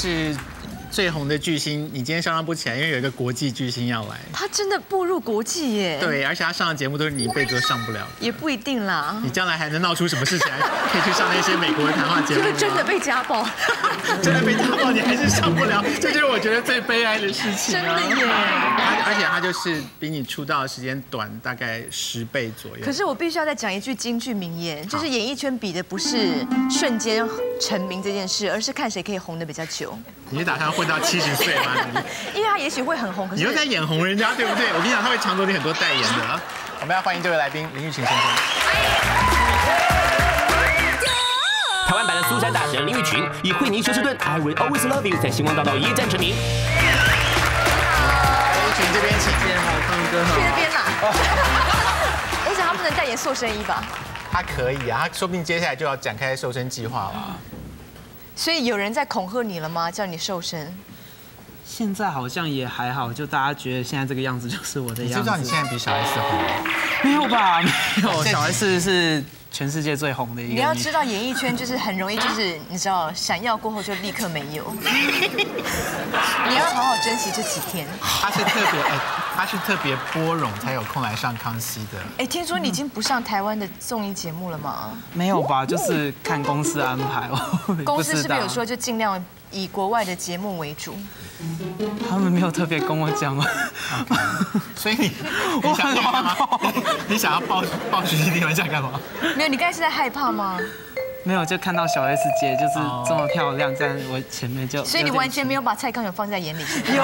嚣张，他是最红的巨星，你今天嚣张不起来，因为有一个国际巨星要来。他真的步入国际耶。对，而且他上的节目都是你一辈子都上不了。也不一定啦。你将来还能闹出什么事情来，可以去上那些美国的谈话节目？就是真的被家暴，真的被家暴，你还是上不了，这就是我觉得最悲哀的事情。真的耶。而且他就是比你出道的时间短大概十倍左右。可是我必须要再讲一句京剧名言，就是演艺圈比的不是瞬间成名这件事，而是看谁可以红的比较久。你是打算混到七十岁吗？因为他也许会很红，可是你又在眼红人家，对不对？我跟你讲，他会抢走你很多代言的。我们要欢迎这位来宾林玉琴先生。台湾版的苏珊大神林玉群，以惠妮休斯顿 I Will Always Love You 在星光大道一战成名。林玉群这边请，好，唱歌好。去那边啦。我想他不能代言瘦身衣吧？他可以啊，他说不定接下来就要展开瘦身计划了。所以有人在恐吓你了吗？叫你瘦身？现在好像也还好，就大家觉得现在这个样子就是我的样子。你知道你现在比小 S 红？没有吧？没有，小 S 是。全世界最红的一个。你要知道，演艺圈就是很容易，就是你知道，闪耀过后就立刻没有。你要好好珍惜这几天。他是特别哎，他是特别波容才有空来上康熙的。哎，听说你已经不上台湾的综艺节目了吗？没有吧，就是看公司安排哦。公司是不是有说就尽量以国外的节目为主？他们没有特别跟我讲啊，所以你我很害怕。你想要抱抱徐熙娣，想干嘛？没有，你刚才是在害怕吗？没有，就看到小 S 姐就是这么漂亮，在我前面就。所以你完全没有把蔡康永放在眼里。有，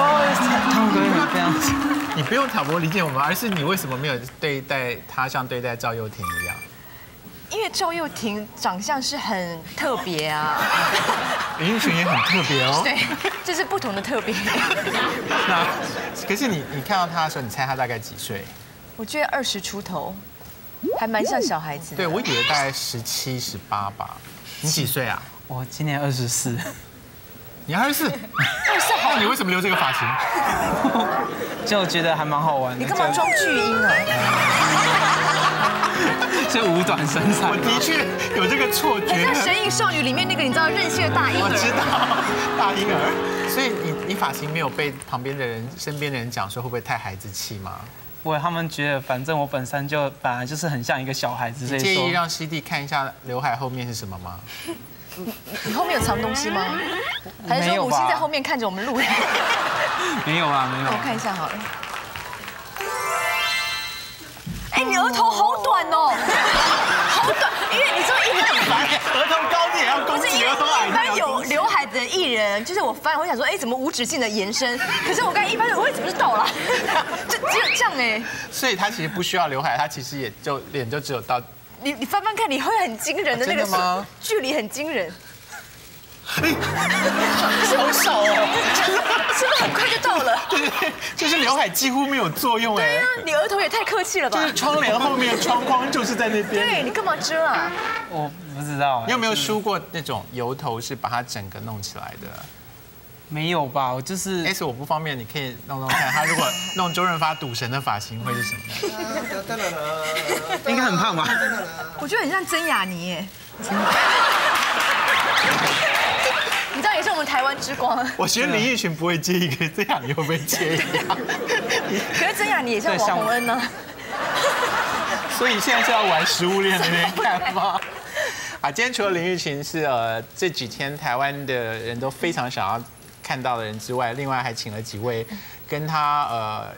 他们可以很这样子。你不用挑拨离间我们，而是你为什么没有对待她像对待赵又廷一样？因为赵又廷长相是很特别啊，林依群也很特别哦。对，这是不同的特别。那可是你你看到他的时候，你猜他大概几岁？我觉得二十出头，还蛮像小孩子。对，我以为大概十七、十八吧。你几岁啊？我今年二十四。你二十四？二十四好。你为什么留这个发型？就觉得还蛮好玩的。你干嘛装巨婴啊？这五短身材，我的确有这个错觉。像《神隐少女》里面那个你知道任性的大婴儿，我知道大婴儿。所以你你发型没有被旁边的人、身边的人讲说会不会太孩子气吗？不会，他们觉得反正我本身就本来就是很像一个小孩子。所以介意让西弟看一下刘海后面是什么吗？你后面有藏东西吗？还是说母亲在后面看着我们录？没有啊，没有。我看一下好了。哎，你额头好短哦，好短，因为你说一般额头高你也要攻击额头矮。一般有刘海的艺人，就是我翻，我想说，哎，怎么无止境的延伸？可是我刚一般人，我怎么就倒了？就只有这样哎。所以他其实不需要刘海，他其实也就脸就只有到。你你翻翻看，你会很惊人的那个距离很惊人。好少哦，是不是很快就到了？对对，就是刘海几乎没有作用哎。对啊，你额头也太客气了吧？就是窗帘后面窗框就是在那边。对你干嘛遮啊？我不知道。你有没有梳过那种油头，是把它整个弄起来的？没有吧，我就是。S 我不方便，你可以弄弄看。他如果弄周润发赌神的发型会是什么样？应该很胖吧？我觉得很像曾雅妮耶。你知道也是我们台湾之光。我觉得林奕群不会介意，可是曾雅妮会不会介意？可是曾雅妮也像王洪恩呢。所以现在是要玩食物链那边看吗？啊，今天除了林玉琴是呃这几天台湾的人都非常想要看到的人之外，另外还请了几位跟他呃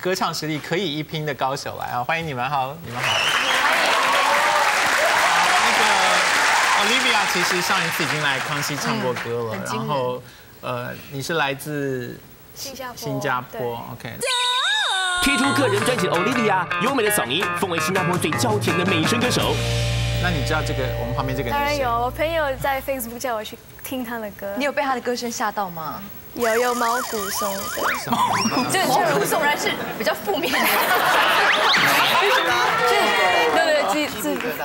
歌唱实力可以一拼的高手来啊！欢迎你们好，你们好。Olivia 其实上一次已经来康熙唱过歌了，然后呃，你是来自新加坡，新加坡，OK。推出个人专辑的 Olivia，优美的嗓音，奉为新加坡最娇甜的美声歌手。那你知道这个我们旁边这个？当然有，我朋友在 Facebook 叫我去听他的歌。你有被他的歌声吓到吗？有，有毛骨悚然。这毛骨悚然是比较负面的。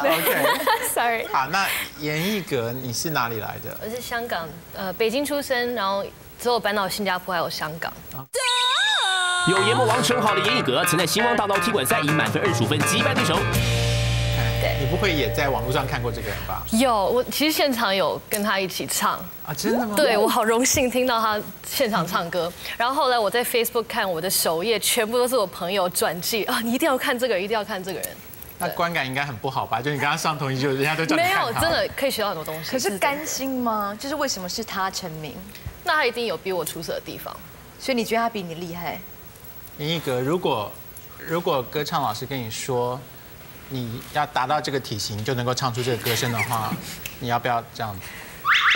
OK，Sorry。好，那严艺格，你是哪里来的？我是香港，呃，北京出生，然后之后搬到新加坡，还有香港。有“研磨王”称号的严艺格，曾在星光大道踢馆赛以满分二十五分击败对手。对，你不会会也在网络上看过这个人吧？有，我其实现场有跟他一起唱，啊，真的吗？对我好荣幸听到他现场唱歌。然后后来我在 Facebook 看我的首页，全部都是我朋友转寄啊，你一定要看这个，一定要看这个人。那观感应该很不好吧？就你跟他上同一就人家都叫你没有，真的可以学到很多东西。可是甘心吗？就是为什么是他成名？那他一定有比我出色的地方。所以你觉得他比你厉害？林一格，如果如果歌唱老师跟你说，你要达到这个体型就能够唱出这个歌声的话，你要不要这样子？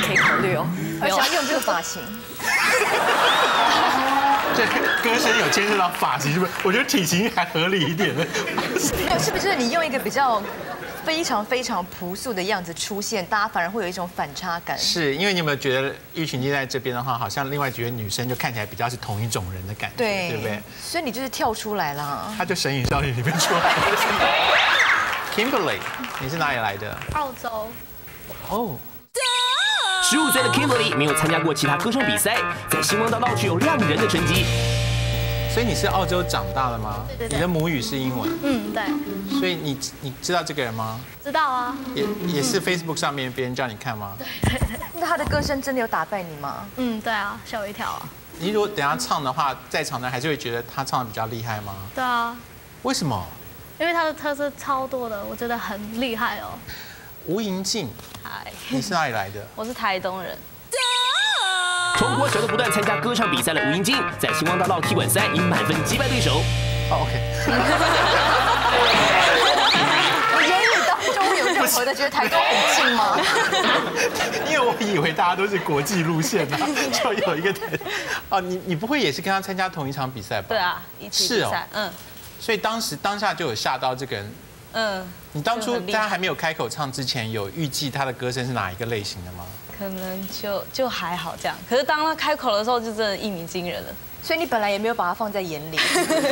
可以考虑哦。而且，要用这个发型，这歌声有牵涉到发型，是不是？我觉得体型还合理一点呢。没有是不是你用一个比较非常非常朴素的样子出现，大家反而会有一种反差感？是因为你有没有觉得玉群金在这边的话，好像另外几位女生就看起来比较是同一种人的感觉，对，对不对？？所以你就是跳出来了。她就《神隐少女》里面出来的。Kimberly，你是哪里来的？澳洲哦，十五岁的 Kimberly 没有参加过其他歌唱比赛，在星光大道却有亮人的成绩。所以你是澳洲长大的吗？对对对你的母语是英文，嗯，对，所以你你知道这个人吗？知道啊。也也是 Facebook 上面别人叫你看吗？对 那他的歌声真的有打败你吗？嗯，对啊，吓我一跳啊。你如果等下唱的话，在场的还是会觉得他唱的比较厉害吗？对啊，为什么？因为他的特色超多的，我觉得很厉害哦。吴银静，嗨，你是哪里来的？我是台东人。从国小就不断参加歌唱比赛的吴英静，在星光大道踢馆赛以满分击败对手。哦，OK，我言语当中有任何的觉得台东很近吗？因为我以为大家都是国际路线啊，就有一个台。哦，你你不会也是跟他参加同一场比赛吧？对。啊，一起是哦比赛，嗯所以当时当下就有吓到这个人。嗯，你当初在他还没有开口唱之前，有预计他的歌声是哪一个类型的吗？可能就就还好这样。可是当他开口的时候，就真的一鸣惊人了。所以你本来也没有把他放在眼里，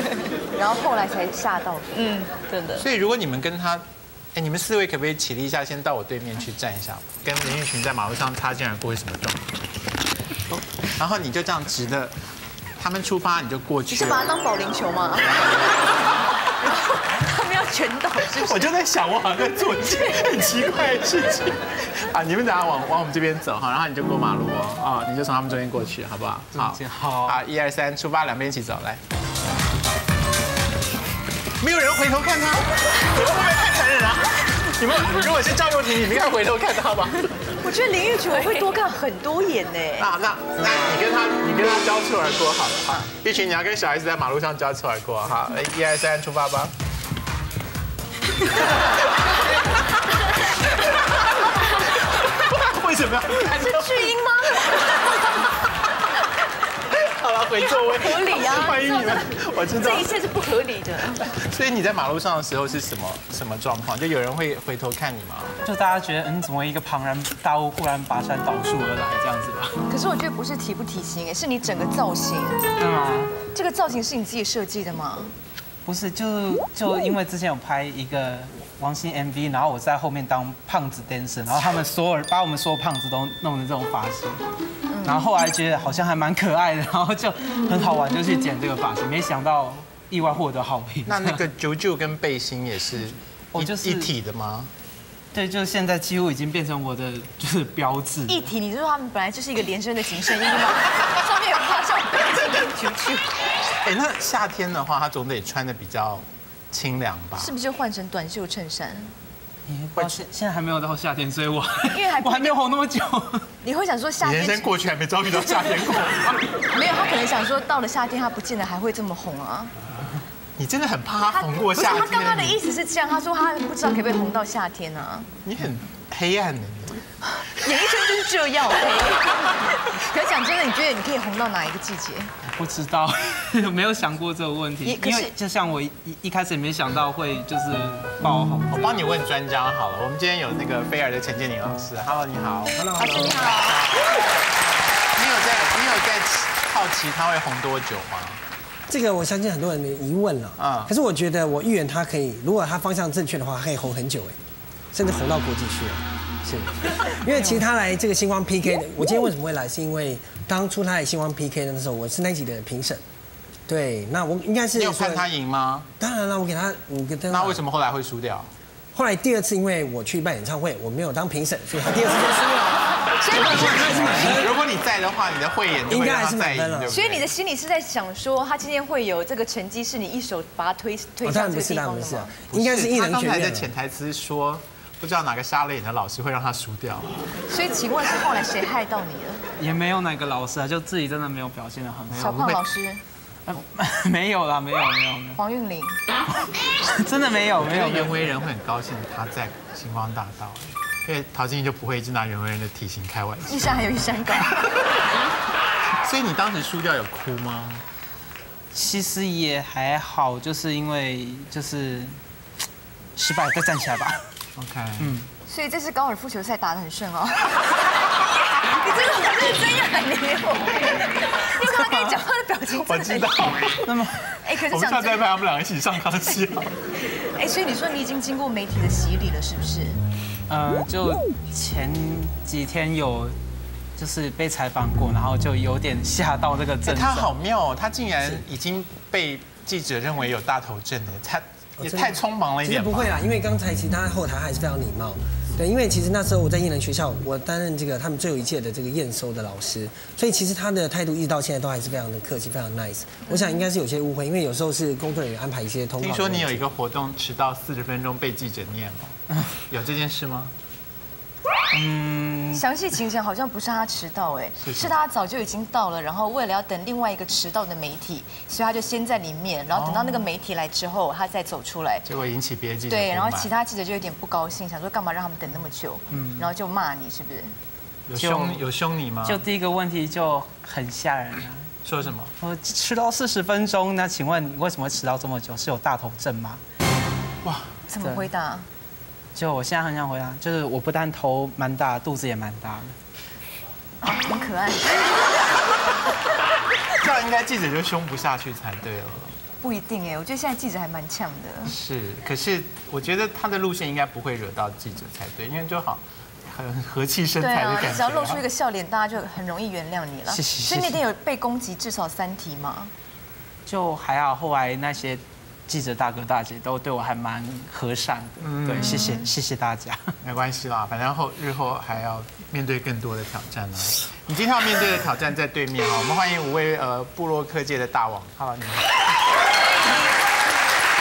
然后后来才吓到你。嗯，真的。所以如果你们跟他，哎，你们四位可不可以起立一下，先到我对面去站一下，跟林玉群在马路上擦肩而过是什么状况？然后你就这样直的，他们出发你就过去你是。把它当保龄球吗？全倒是不是？我就在想，我好像在做一件很奇怪的事情。啊，你们等下往往我们这边走哈，然后你就过马路哦，啊，你就从他们中间过去，好不好？好好好，一二三，出发，两边一起走，来。没有人回头看他，你们会不会太残忍了？你们如果是赵又廷，你们应该回头看他吧？我觉得林玉群我会多看很多眼呢。那那那你跟他，你跟他交错而过好了哈。玉群，你要跟小孩子在马路上交错而过哈。来，一二三，出发吧。为什么要看是巨婴吗？好了，回座位。合理啊欢迎你们，我知道这。一切是不合理的。所以你在马路上的时候是什么什么状况？就有人会回头看你吗？就大家觉得，嗯，怎么一个庞然大物忽然跋山倒树而来这样子吧？可是我觉得不是体不体型，哎，是你整个造型。对吗？这个造型是你自己设计的吗？不是，就就因为之前有拍一个王心 MV，然后我在后面当胖子 dancer，然后他们所有人把我们所有胖子都弄成这种发型，然后后来觉得好像还蛮可爱的，然后就很好玩，就去剪这个发型，没想到意外获得好评。那那个九九跟背心也是一哦就是一体的吗？对，就现在几乎已经变成我的就是标志。一体，你是说他们本来就是一个连身的紧身衣吗？上面有画上背心跟球球，哎，那夏天的话，他总得穿的比较清凉吧？是不是就换成短袖衬衫？到现现在还没有到夏天，所以我因为还不 我还没有红那么久。你会想说夏天人天生过去还没遭遇到夏天过，没有，他可能想说到了夏天，他不见得还会这么红啊。你真的很怕他红过不是夏他刚刚的，意思是这样，他说他不知道可不可以红到夏天呢、你很黑暗的。演艺圈就是这样黑。可是讲真的，你觉得你可以红到哪一个季节？不知道，没有想过这个问题，因为就像我一一开始也没想到会就是爆红。我帮你问专家好了，我们今天有那个菲尔的陈建宁老师，Hello，你好。，Hello 老师你好，你有在你有在好奇他会红多久吗？这个我相信很多人的疑问了啊啊。可是我觉得我预言他可以，如果他方向正确的话，他可以红很久哎，甚至红到国际去了。是，因为其实他来这个星光 PK 的，我今天为什么会来，是因为当初他来星光 PK 的时候，我是那一集的评审。对，那我应该是你有看他赢吗？当然了，我给他五个灯。那为什么后来会输掉？后来第二次因为我去办演唱会，我没有当评审，所以他第二次就输了。所以你还是满分，如果你在的话，你的慧眼应该还是满分了所以你的心里是在想说，他今天会有这个成绩，是你一手把他推推哦，当向这个然不是，地方的吗不是啊？，应该是艺他刚才。的潜台词说，不知道哪个瞎了眼的老师会让他输掉。所以请问是后来谁害到你了？也没有哪个老师啊，就自己真的没有表现的很好。小胖老师、呃 没有啦，没有没有没黄韵玲，真的没有没有袁。惟仁会很高兴他在星光大道，因为陶晶莹就不会一直拿袁惟仁的体型开玩笑。一山还有一山高。所以你当时输掉有哭吗？其实也还好，就是因为就是失败，再站起来吧。OK，嗯所以这次高尔夫球赛打得很顺哦。你真的很认真呀，你！你有看他跟你讲话的表情？我知道。那么哎，可是我们讲真的，下次再拍他们两个一起上康熙。哎，所以你说你已经经过媒体的洗礼了，是不是？呃，就前几天有就是被采访过，然后就有点吓到这个哎症他好。妙哦，他竟然已经被记者认为有大头症了，他也太匆忙了一点吧其实不会啦，因为刚才其实他后台还是非常礼貌。对，因为其实那时候我在艺人学校，我担任这个他们最后一届的这个验收的老师，所以其实他的态度一直到现在都还是非常的客气，非常 nice。我想应该是有些误会，因为有时候是工作人员安排一些通告。听说你有一个活动迟到四十分钟被记者念了，有这件事吗？嗯，详细情形好像不是他迟到，哎，是他早就已经到了，然后为了要等另外一个迟到的媒体，所以他就先在里面，然后等到那个媒体来之后，他再走出来。结果引起别的记者对，然后其他记者就有点不高兴，想说干嘛让他们等那么久，嗯然后就骂你，是不是？有凶有凶你吗？就第一个问题就很吓人啊。说什么？我迟到四十分钟，那请问你为什么迟到这么久？是有大头症吗？哇，怎么回答？就我现在很想回答，就是我不但头蛮大，肚子也蛮大的。很可爱，这样应该记者就凶不下去才对了。不一定哎，我觉得现在记者还蛮呛的。是，可是我觉得他的路线应该不会惹到记者才对，因为就好很和气生财的感觉。你只要露出一个笑脸，大家就很容易原谅你了。谢谢所以那天有被攻击至少三题吗？就还好，后来那些记者大哥大姐都对我还蛮和善的。对，谢谢谢谢大家。没关系啦，反正后日后还要面对更多的挑战呢。你今天要面对的挑战在对面哈，我们欢迎五位呃部落客界的大王，Hello 你们好。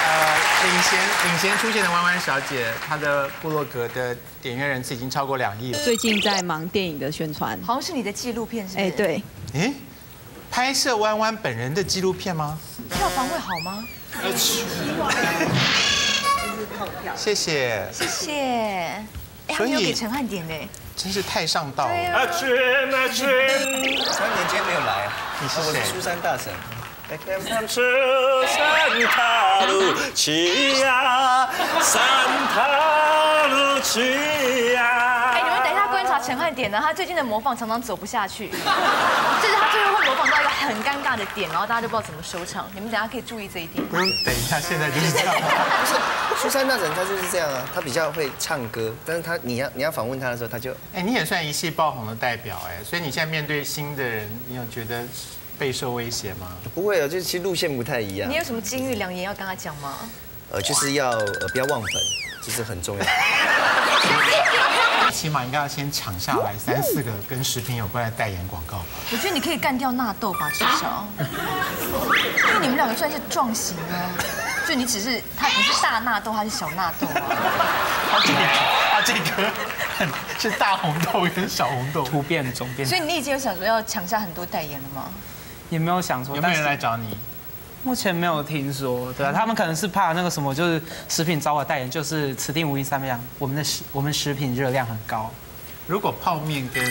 呃，领衔领衔出现的弯弯小姐，她的部落格的点阅人次已经超过两亿了。最近在忙电影的宣传。好像是你的纪录片，是不是？哎，，对，哎，拍摄弯弯本人的纪录片吗？票房会好吗？谢谢，谢谢。哎，他所以没有给陈汉典嘞。真是太上道了。阿全阿全，三年前没有来，你是谁？苏三大神。山车山塔路去呀，山塔路去呀。哎，你们等一下观察陈汉典呢，他最近的模仿常常走不下去，就是他最后会模仿到一个很尴尬的点，然后大家就不知道怎么收场。你们等一下可以注意这一点。不用等一下，现在就是这样。不是，苏珊那人他就是这样啊，他比较会唱歌，但是他你要你要访问他的时候，他就哎，你也算一系爆红的代表哎，所以你现在面对新的人，你有觉得备受威胁吗？不会哦，就是其实路线不太一样你。有什么金玉良言要跟他讲吗？呃，就是要呃不要忘本，这是很重要。起码应该要先抢下来三四个跟食品有关的代言广告吧。我觉得你可以干掉纳豆吧，至少，因为你们两个算是撞型啊。就你只是他，你是大纳豆，他是小纳豆啊。他这个，他这个很 是大红豆跟小红豆。突变种变所以你已经有想说要抢下很多代言了吗？也没有想说，有没有人来找你？目前没有听说，对啊，他们可能是怕那个什么，就是食品找我代言，就是此地无银三百两，我们的食我们食品热量很高，如果泡面跟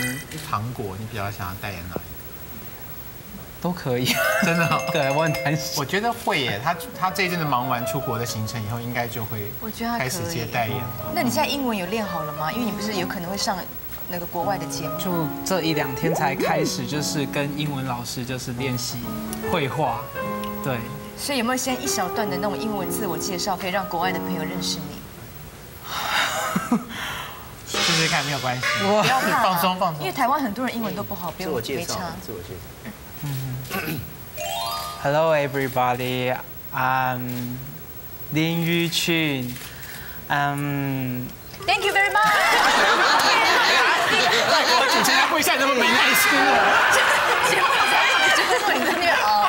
糖果，你比较想要代言哪一个？都可以。真的哦、对我很担心。我觉得会耶，他他这一阵子忙完出国的行程以后，应该就会我觉得开始接代言。那你现在英文有练好了吗？因为你不是有可能会上那个国外的节目。就这一两天才开始，就是跟英文老师就是练习绘画，对，所以有没有先一小段的那种英文自我介绍，可以让国外的朋友认识你？试试看，没有关系。不要怕放松放松因为台湾很多人英文都不好，不用自我介绍自我介绍。Hello everybody, I'm 林玉群嗯，Thank you very much。外国主持人跪下那么没耐心了。节目才有节目你在那边哦。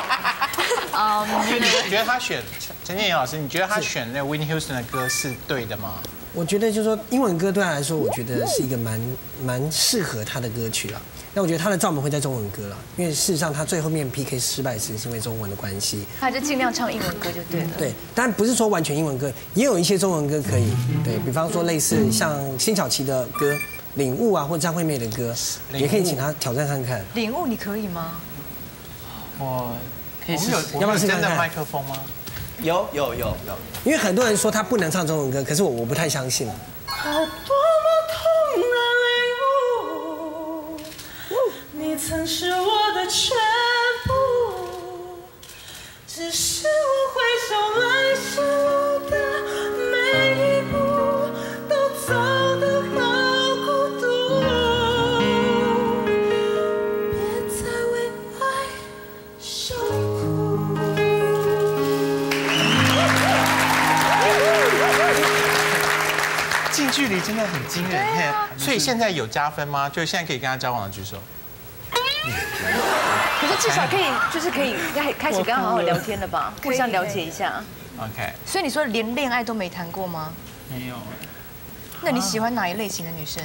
嗯，所 以你觉得他选陈建仁老师，你觉得他选那个 Whitney Houston 的歌是对的吗？我觉得就是说，英文歌对他来说，我觉得是一个蛮蛮适合他的歌曲啦。那我觉得他的罩门会在中文歌了，因为事实上他最后面 PK 失败是是因为中文的关系。他就尽量唱英文歌就对了。对，但不是说完全英文歌，也有一些中文歌可以。对比方说类似像辛晓琪的歌《领悟》啊，或者张惠妹的歌，也可以请他挑战看看。领悟你可以吗？我可以我们有试试。我们有真的试看看麦克风吗？有有有有，因为很多人说他不能唱中文歌，可是我我不太相信。多么痛的领悟，你曾是我的全部，只是我回首来时真的很惊人嘿。所以现在有加分吗？就是现在可以跟他交往的举手。可是至少可以，就是可以开开始跟他好好聊天了吧，互相了解一下。OK，所以你说连恋爱都没谈过吗？没有，那你喜欢哪一类型的女生？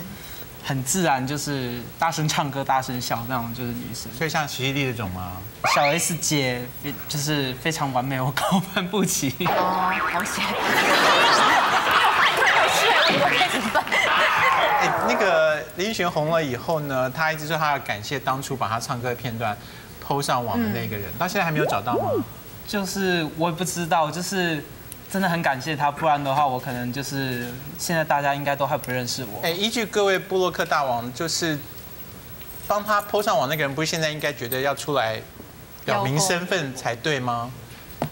很自然，就是大声唱歌、大声笑那种，就是女生。所以像徐熙娣这种吗？小 S 姐就是非常完美，我高攀不起。哦，好险！我该怎么办？哎，那个林依璇红了以后呢，他一直说他要感谢当初把他唱歌的片段 PO 上网的那个人，到现在还没有找到吗？就是我也不知道，就是真的很感谢他，不然的话我可能就是现在大家应该都还不认识我。哎，依据各位布洛克大王，就是帮他 PO 上网那个人，不是现在应该觉得要出来表明身份才对吗？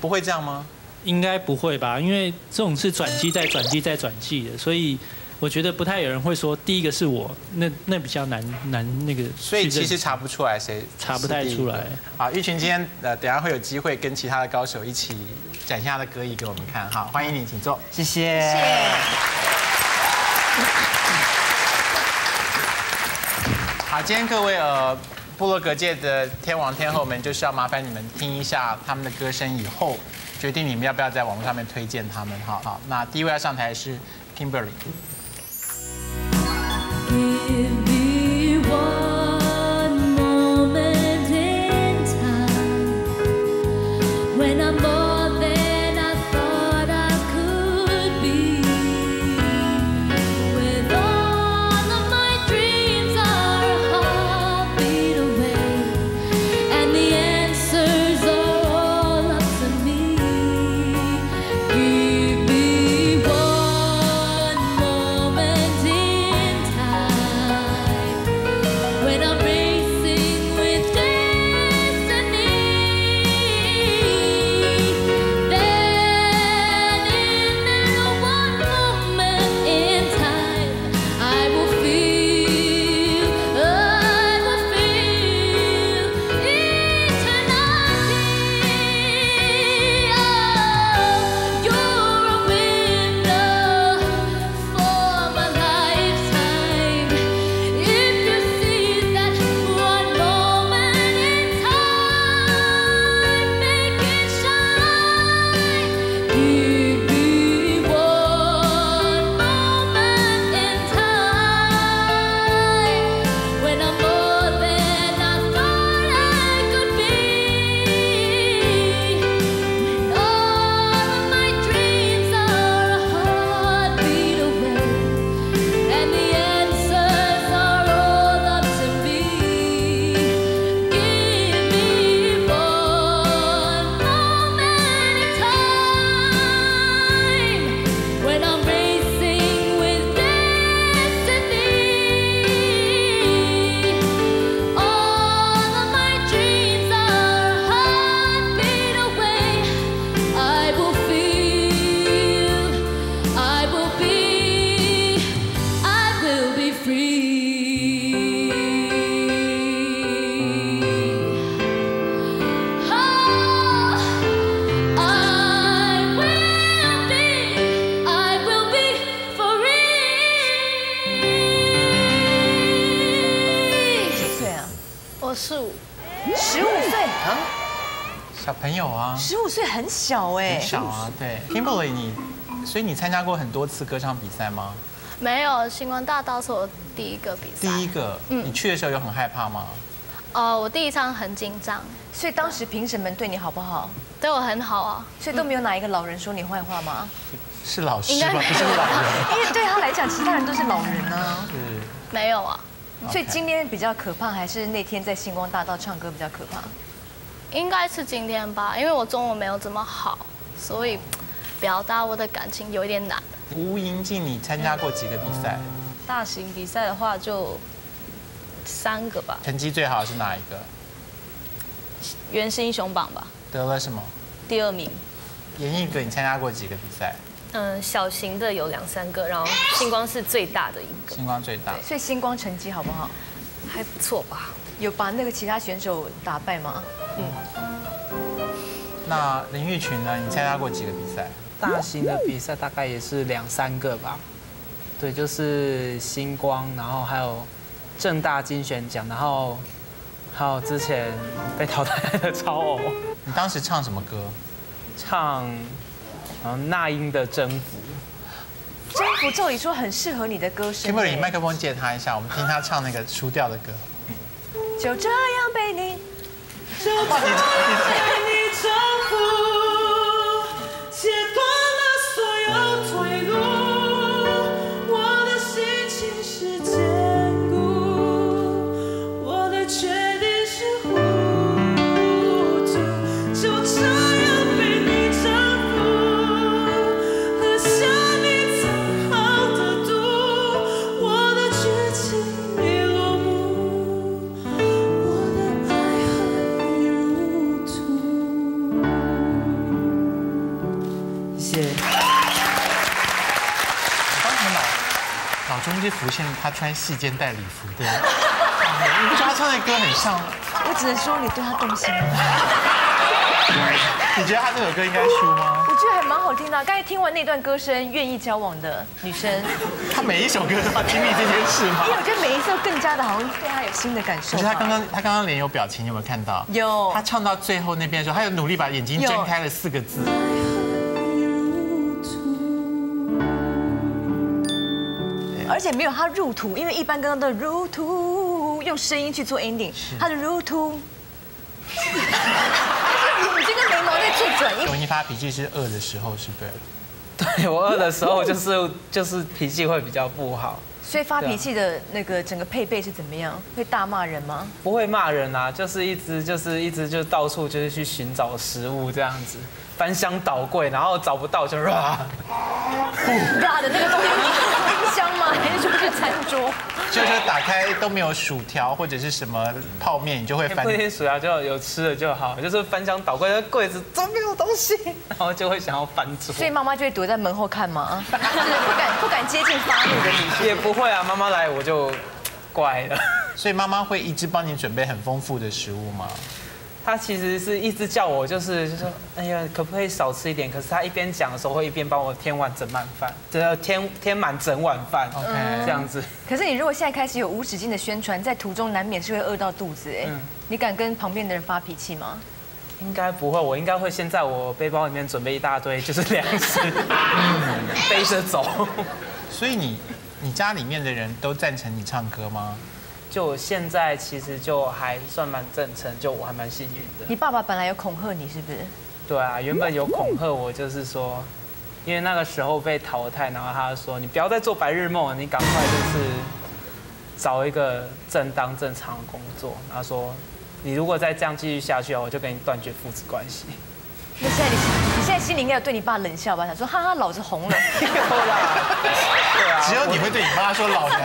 不会这样吗？应该不会吧？因为这种是转机再转机再转机的，所以我觉得不太有人会说第一个是我，那那比较难难那个。所以其实查不出来谁查不太出来。好，玉群今天呃，等下会有机会跟其他的高手一起展现他的歌艺给我们看。好，欢迎你，请坐。谢谢。好，今天各位呃部落格界的天王天后们，就是要麻烦你们听一下他们的歌声以后，决定你们要不要在网络上面推荐他们。好好，那第一位要上台是 Kimberly。小哎，很小啊。对，Kimberly，你，所以你参加过很多次歌唱比赛吗？没有，星光大道是我第一个比赛。第一个，嗯你去的时候有很害怕吗？哦，我第一场很紧张，所以当时评审们对你好不好？对我很好啊，所以都没有哪一个老人说你坏话吗？是老师吧，不是老人。因为对他来讲，其他人都是老人啊。是。没有啊。所以今天比较可怕，还是那天在星光大道唱歌比较可怕？应该是今天吧，因为我中文没有这么好，所以表达我的感情有一点难。吴英静，你参加过几个比赛？大型比赛的话就三个吧。成绩最好是哪一个？原星雄榜吧。得了什么？第二名。严艺哥，你参加过几个比赛？嗯，小型的有两三个，然后星光是最大的一个。星光最大。所以星光成绩好不好？还不错吧。有把那个其他选手打败吗？嗯。那林玉群呢？你参加过几个比赛？大型的比赛大概也是两三个吧。对，就是星光，然后还有正大金选奖，然后还有之前被淘汰的超偶。你当时唱什么歌？唱。然后那英的征服，征服照理说很适合你的歌声。Kimberly，麦克风借他一下，我们听他唱那个输掉的歌。就这样被你，就这样被你征服，浮现他穿细肩带礼服的，你不 觉得他唱的歌很像？我只能说你对他动心了。你觉得他这首歌应该输吗？我觉得还蛮好听的。刚才听完那段歌声，愿意交往的女生，他每一首歌都要经历这件事吗因为？我觉得每一首更加的好像对他有新的感受吧。可是他刚刚他刚刚脸有表情，你有没有看到？有。他唱到最后那边的时候，他有努力把眼睛睁开了四个字。且没有他入土，因为一般刚刚的入土用声音去做 ending，他的入土，眼睛跟眉毛在做转音。容易发脾气是饿的时候，是不是？对我饿的时候就是 就是脾气会比较不好，所以发脾气的那个整个配备是怎么样？会大骂人吗？不会骂人啊，就是一直就是一直就到处就是去寻找食物这样子，翻箱倒柜，然后找不到就啊，辣的那个东西，冰箱吗？还是说是餐桌？就是打开都没有薯条或者是什么泡面，你就会翻不。一定薯条就有吃的就好，就是翻箱倒柜，那柜子怎么没有东西，然后就会想要翻桌。所以妈妈就会躲在门后看嘛，就是不敢不敢接近发怒的女生。也不会啊，妈妈来我就乖了。所以妈妈会一直帮你准备很丰富的食物吗？她其实是一直叫我，就是就说，哎呀，可不可以少吃一点？可是他一边讲的时候，会一边帮我添碗整碗饭，这要添添满整碗饭，OK，这样子。可是你如果现在开始有无止境的宣传，在途中难免是会饿到肚子哎，你敢跟旁边的人发脾气吗？应该不会，我应该会先在我背包里面准备一大堆，就是粮食，背着走。所以你你家里面的人都赞成你唱歌吗？就我现在其实就还算蛮正常，就我还蛮幸运的。你爸爸本来有恐吓你是不是？对啊，原本有恐吓我，就是说，因为那个时候被淘汰，然后他说你不要再做白日梦了，你赶快就是找一个正当正常的工作。他说你如果再这样继续下去哦，我就跟你断绝父子关系。那现在你你现在心里应该有对你爸冷笑吧？想说哈哈，老子红了。有啦，对啊，只有你会对你妈说老娘，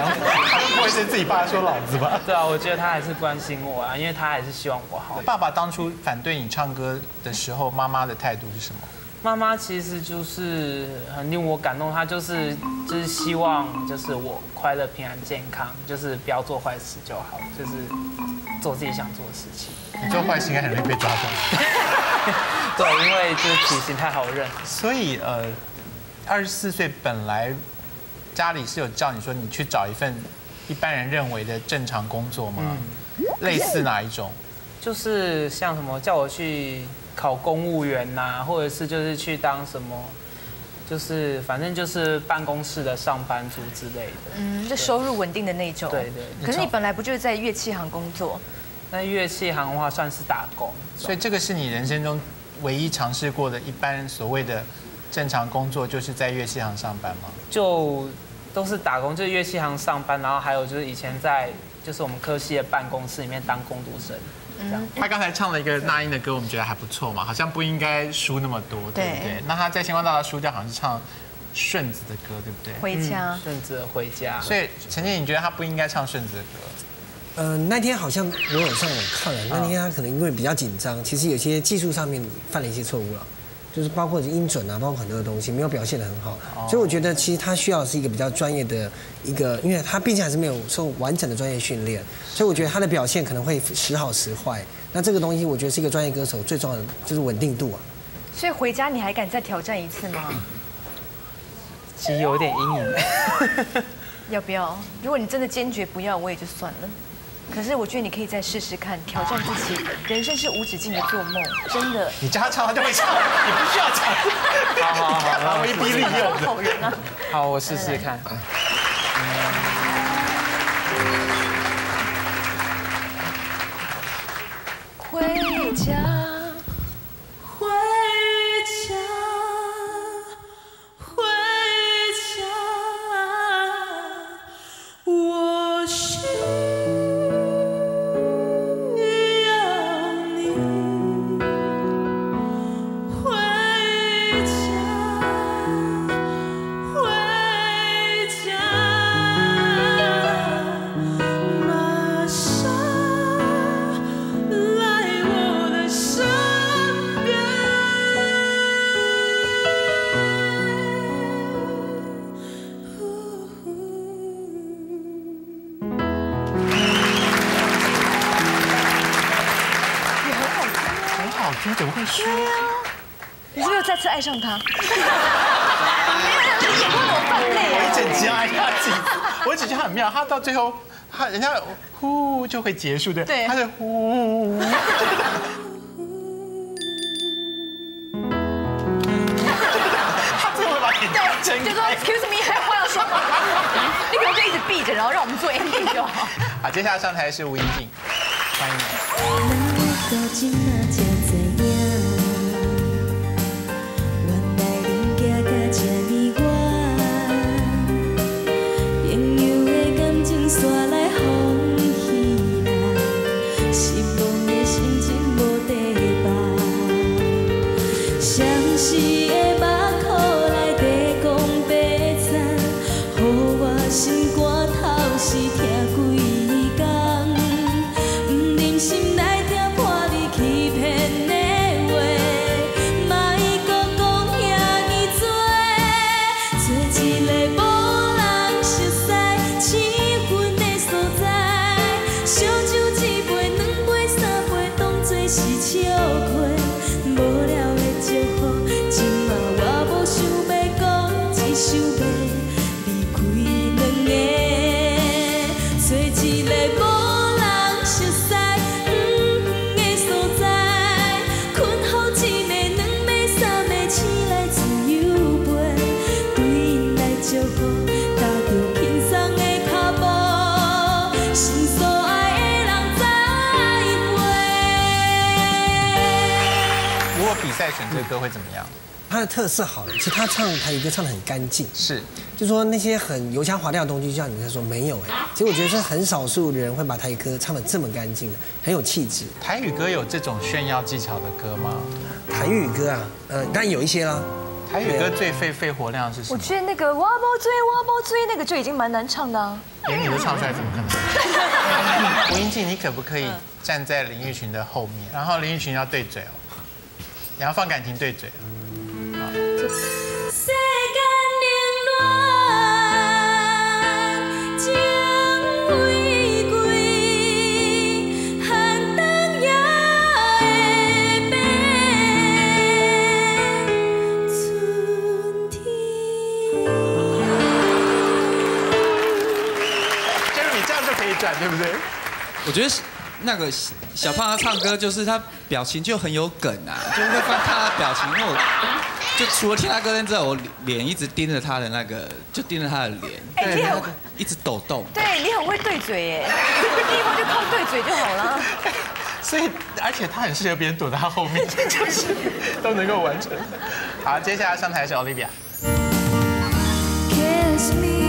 他都不会对自己爸说老子吧？对啊，我觉得他还是关心我啊，因为他还是希望我好。爸爸当初反对你唱歌的时候，妈妈的态度是什么？妈妈其实就是很令我感动，她就是就是希望就是我快乐、平安、健康，就是不要做坏事就好，就是做自己想做的事情。你做坏事应该很容易被抓到。对，因为就是体型太好认。所以呃，二十四岁本来家里是有叫你说你去找一份一般人认为的正常工作吗？类似哪一种？就是像什么叫我去考公务员呐、或者是就是去当什么，就是反正就是办公室的上班族之类的。嗯，就收入稳定的那种。对对可是你本来不就是在乐器行工作？那乐器行的话算是打工，所以这个是你人生中唯一尝试过的一般所谓的正常工作，就是在乐器行上班吗？就都是打工，就是乐器行上班，然后还有就是以前在就是我们科系的办公室里面当工读生。这样他刚才唱了一个那英的歌，我们觉得还不错嘛，好像不应该输那么多，对不对对？那他在星光大道输掉，好像是唱顺子的歌，对不对？回家嗯顺子的回家。所以陈建，你觉得他不应该唱顺子的歌？呃，那天好像我有上网看了，那天他可能因为比较紧张，其实有些技术上面犯了一些错误了，就是包括音准啊，包括很多的东西没有表现的很好，所以我觉得其实他需要是一个比较专业的一个，因为他毕竟还是没有受完整的专业训练，所以我觉得他的表现可能会时好时坏。那这个东西我觉得是一个专业歌手最重要的就是稳定度啊。所以回家你还敢再挑战一次吗？其实有点阴影。要不要？如果你真的坚决不要，我也就算了。可是我觉得你可以再试试看，挑战自己。人生是无止境的做梦，真的。你叫他唱，他就会唱，你不需要唱。好好好，威逼利诱的。好人啊！好，我试试看。回家，到最后，他人家呼就会结束的，对他是呼。他最后会把眼睛睁就说。Excuse me，还有话要说吗？你可不可以一直闭着，然后让我们做 ending 就好？好，接下来上台是吴英静，欢迎你。感样？他的特色好了，其实他唱台语歌唱的很干净，是，就说那些很油腔滑调的东西，就像你在说没有哎，其实我觉得是很少数的人会把台语歌唱的这么干净的，很有气质。台语歌有这种炫耀技巧的歌吗？台语歌啊，呃，当然有一些啦。台语歌最肺肺活量是什么？我觉得那个挖包追挖包追那个就已经蛮难唱的啊。连你都唱出来，怎么可能？吴英静，你可不可以站在林玉群的后面，然后林玉群要对嘴哦，然后放感情对嘴。对不对？我觉得那个小胖他唱歌就是他表情就很有梗啊，就会看他的表情，因为我就除了听他歌声之后，我脸一直盯着他的那个，就盯着他的脸，哎你很一直抖动。对你很会对嘴耶，第一步就靠对嘴就好了。所以而且他很适合别人躲在他后面，就是都能够完成。好，接下来上台是 Olivia。Kiss me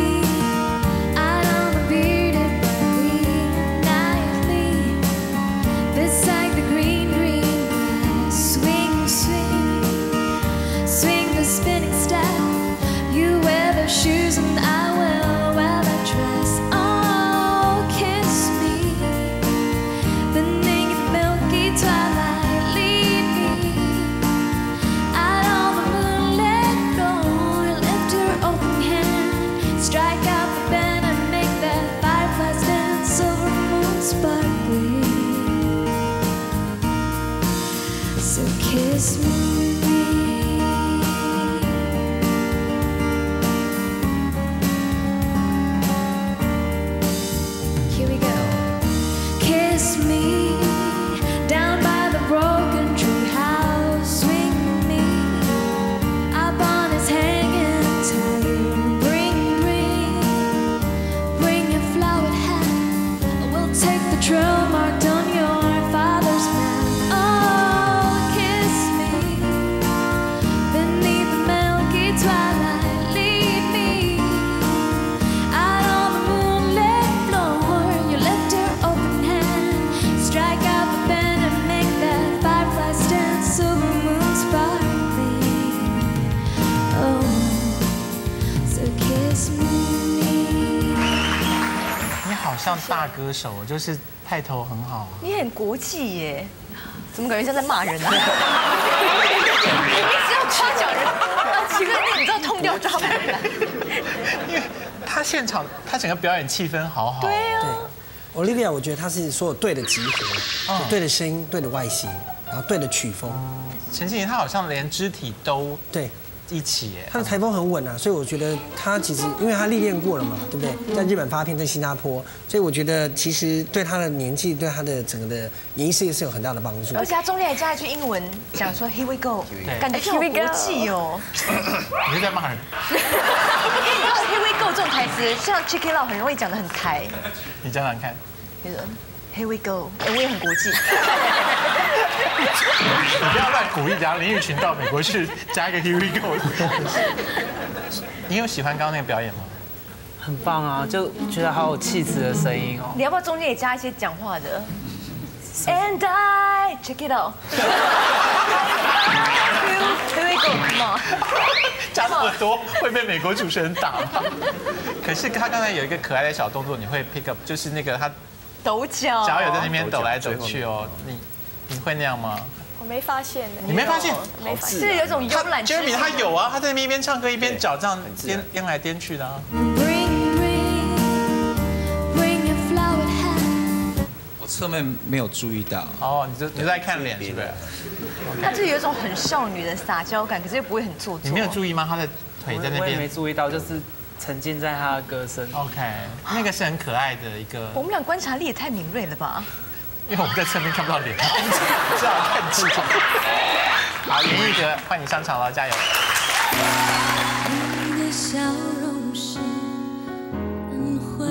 歌手，就是派头很好。你很国际耶，怎么感觉像在骂人啊？你只要夸奖人，啊，奇怪，那你知道痛掉抓不回来。他现场他整个表演气氛好好。对啊，Olivia，我觉得他是所有对的集合，对的声音、对的外形，然后对的曲风。陈信怡她好像连肢体都对一起耶。她的台风很稳啊，所以我觉得他其实因为他历练过了嘛，对不对？在日本发片，在新加坡，所以我觉得其实对他的年纪，对他的整个的演艺事业是有很大的帮助。而且他中间还加一句英文，讲说 Here we go，感觉好国际哦。你是在骂人？因为你知道 Here we go 这种台词，像 It Out 很容易讲的很台，你讲讲看。就是 Here we go，哎，我也很国际。你不要乱鼓励，然后林育群到美国去加一个 Here we go。你有喜欢刚刚那个表演吗？很棒啊，就觉得好有气质的声音哦。你要不要中间也加一些讲话的？And I check it out。Here we go，嘛。加那么多会被美国主持人打吗？可是他刚才有一个可爱的小动作，你会 pick up，就是那个他抖脚，脚有在那边抖来抖去哦。你你会那样吗？我没发现呢。你没发现？没发现。是有一种慵懒之 Jeremy 他有啊，他在那边一边唱歌一边脚这样颠颠来颠去的啊。我侧面没有注意到。哦，你就你在看脸是不是？他就是有一种很少女的撒娇感，可是又不会很做作。你没有注意吗？他的腿在那我也没。注意到，就是沉浸在他的歌声。OK，那个是很可爱的一个，我们俩观察力也太敏锐了吧？因为我们在侧面看不到脸，这样看清楚。好，严艺格换你上场了，加油！你的笑容是灯辉，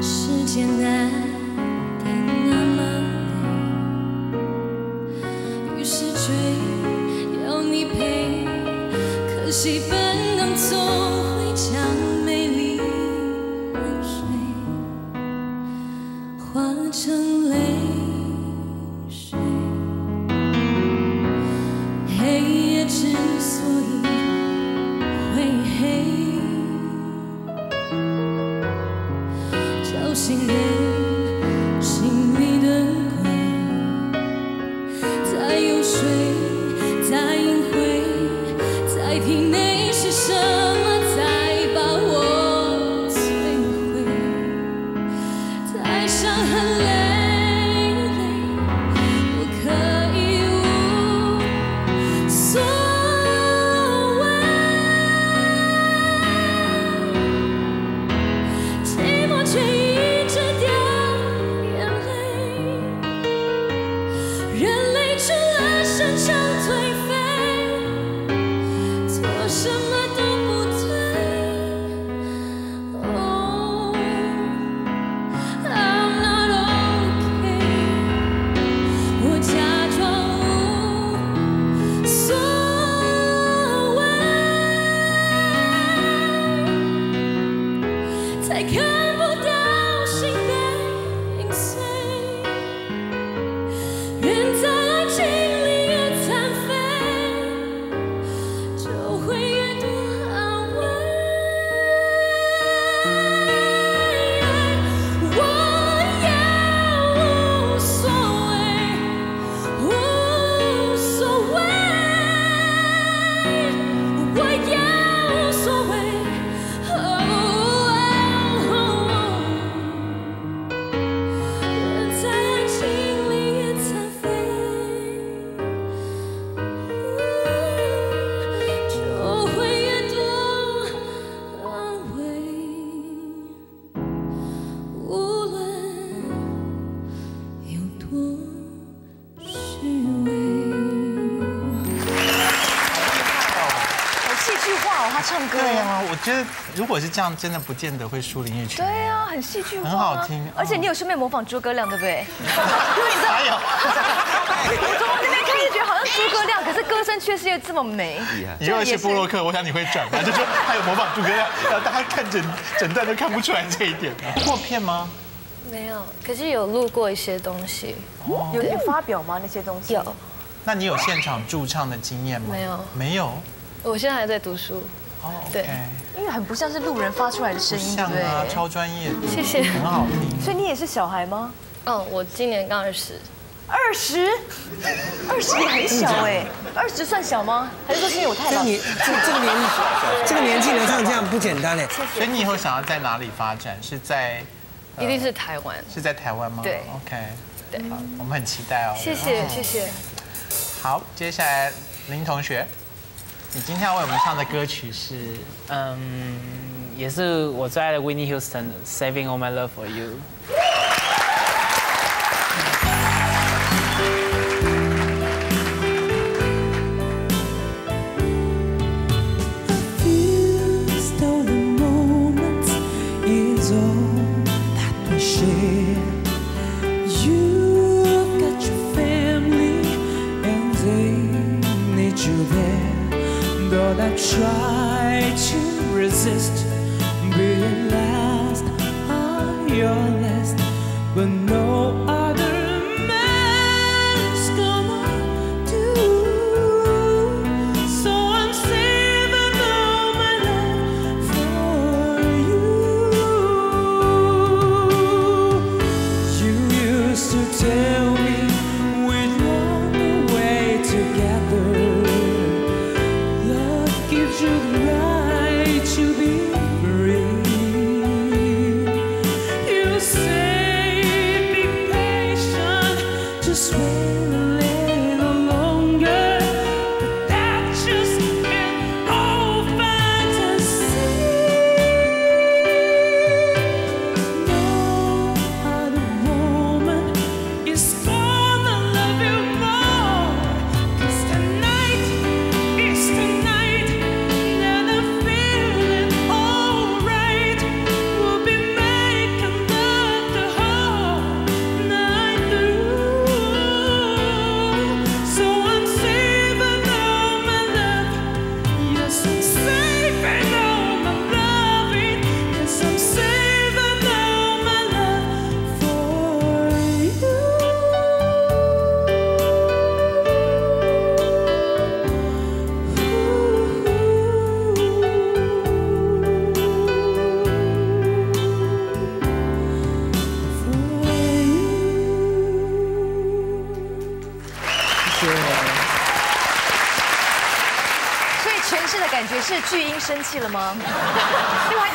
时间爱的那么美，于是追要你陪，可惜对啊，我觉得如果是这样，真的不见得会输林奕群。对啊，很戏剧化，很好听而且你有顺便模仿诸葛亮，对不对？还有，我从那边看就觉得好像诸葛亮，可是歌声却是又这么美。你如果是布洛克，我想你会转吧，就说他有模仿诸葛亮，然后大家看整整段都看不出来这一点。过片吗？没有，可是有录过一些东西。有有发表吗？那些东西有。那你有现场驻唱的经验吗？没有，没有。我现在还在读书。哦，对，因为很不像是路人发出来的声音，像啊，超专业，谢谢很好听。所以你也是小孩吗？嗯，我今年刚二十。二十，二十也很小哎，二十算小吗？还是说是因为我太老？这你这这个年这个年纪能唱这样不简单嘞。所以你以后想要在哪里发展？是在一定是台湾。是在台湾吗？对，OK，对，好，我们很期待哦。谢谢谢谢。好，接下来林同学，你今天要为我们唱的歌曲是嗯，也是我最爱的 Winnie Houston，《Saving All My Love for You》。Try to resist 是巨婴生气了吗？另外，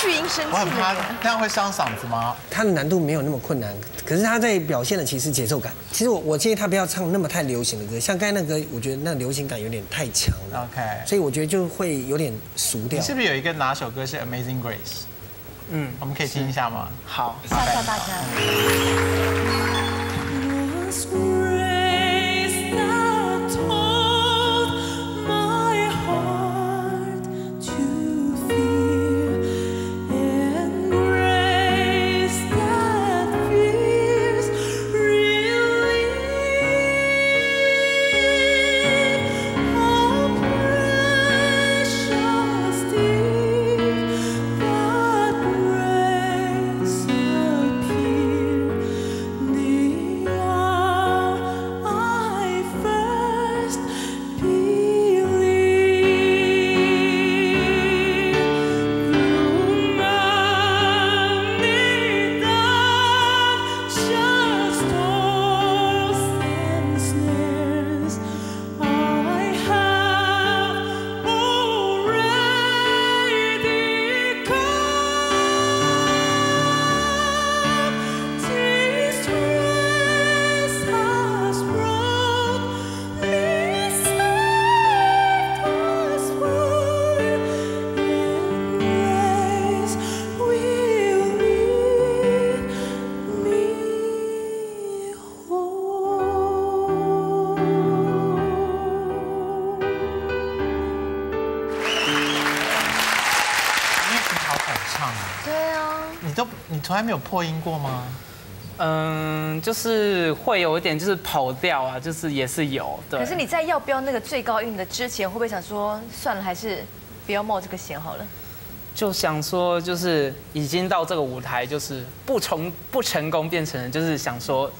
巨婴生气了。那样会伤嗓子吗？他的难度没有那么困难，可是他在表现的其实节奏感。其实我我建议他不要唱那么太流行的歌，像刚才那歌，我觉得那流行感有点太强了。OK，所以我觉得就会有点俗掉你。是不是有一个哪首歌是 Amazing Grace？嗯，我们可以听一下吗？好，吓吓大家。从来没有破音过吗？嗯，就是会有一点就是跑调啊，就是也是有。对。可是你在要标那个最高音的之前，会不会想说算了，还是不要冒这个险好了？就想说，就是已经到这个舞台，就是不成不成功，变成就是想说，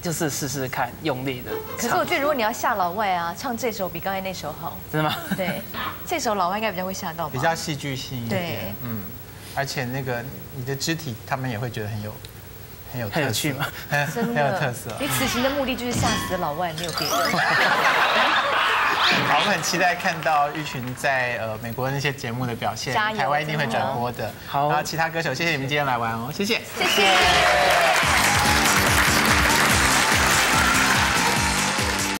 就是试试看，用力的。可是我觉得如果你要吓老外啊，唱这首比刚才那首好。真的吗？对，这首老外应该比较会吓到吧？比较戏剧性一点。对，嗯，而且那个你的肢体，他们也会觉得很有很有很有趣吗？很 很有特色。你此行的目的就是吓死老外，没有别的。好，我们很期待看到玉群在呃美国那些节目的表现，台湾一定会转播的。好，然后其他歌手，谢谢你们今天来玩哦，谢谢，谢谢。